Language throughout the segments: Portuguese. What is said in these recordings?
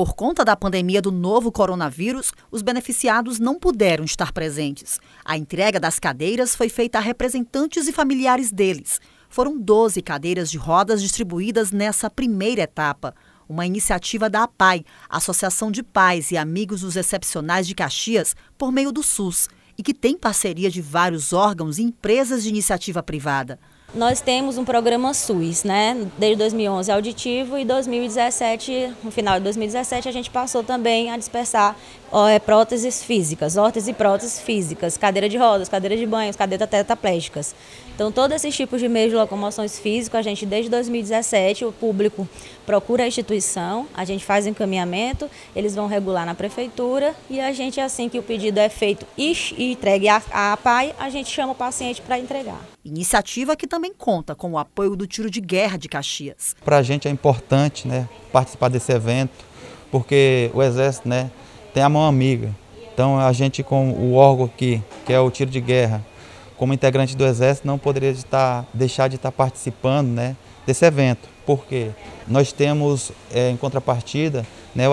Por conta da pandemia do novo coronavírus, os beneficiados não puderam estar presentes. A entrega das cadeiras foi feita a representantes e familiares deles. Foram 12 cadeiras de rodas distribuídas nessa primeira etapa. Uma iniciativa da APAI, Associação de Pais e Amigos dos Excepcionais de Caxias, por meio do SUS, e que tem parceria de vários órgãos e empresas de iniciativa privada. Nós temos um programa SUS, né? Desde 2011 auditivo e 2017, no final de 2017, a gente passou também a dispersar ó, próteses físicas, órteses e próteses físicas, cadeira de rodas, cadeira de banhos, cadeiras tetaplégicas. Então, todos esses tipos de meios de locomoções físicos, a gente desde 2017, o público procura a instituição, a gente faz encaminhamento, eles vão regular na prefeitura e a gente, assim que o pedido é feito e entregue à APAI, a gente chama o paciente para entregar. Iniciativa que também conta com o apoio do Tiro de Guerra de Caxias. Para a gente é importante né, participar desse evento, porque o Exército né, tem a mão amiga. Então a gente com o órgão aqui, que é o Tiro de Guerra, como integrante do Exército, não poderia estar, deixar de estar participando né, desse evento. Porque nós temos, é, em contrapartida, né,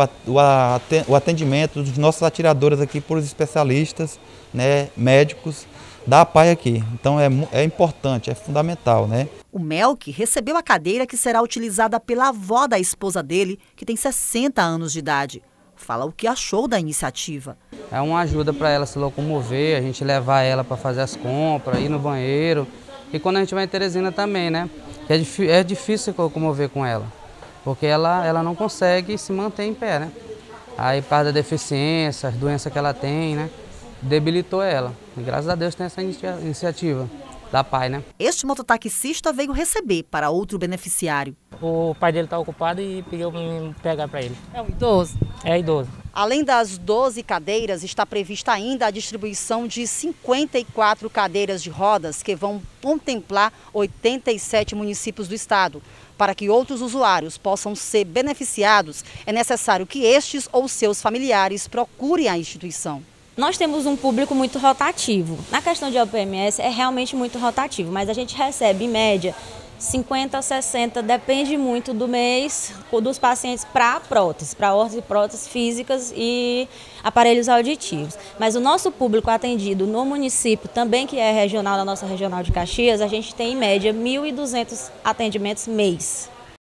o atendimento dos nossos atiradores aqui por especialistas, né, médicos, da PAI aqui. Então é, é importante, é fundamental, né? O Melk recebeu a cadeira que será utilizada pela avó da esposa dele, que tem 60 anos de idade. Fala o que achou da iniciativa. É uma ajuda para ela se locomover, a gente levar ela para fazer as compras, ir no banheiro. E quando a gente vai em Teresina também, né? É, é difícil se locomover com ela, porque ela, ela não consegue se manter em pé, né? Aí, por causa da deficiência, as doenças que ela tem, né? Debilitou ela. E graças a Deus tem essa iniciativa da pai, né? Este mototaxista veio receber para outro beneficiário. O pai dele está ocupado e pediu para me pegar para ele. É um idoso? É idoso. Além das 12 cadeiras, está prevista ainda a distribuição de 54 cadeiras de rodas que vão contemplar 87 municípios do estado. Para que outros usuários possam ser beneficiados, é necessário que estes ou seus familiares procurem a instituição. Nós temos um público muito rotativo. Na questão de OPMS é realmente muito rotativo, mas a gente recebe em média 50 a 60, depende muito do mês, dos pacientes para prótese, para órteses e próteses físicas e aparelhos auditivos. Mas o nosso público atendido no município, também que é regional, da nossa regional de Caxias, a gente tem em média 1.200 atendimentos mês.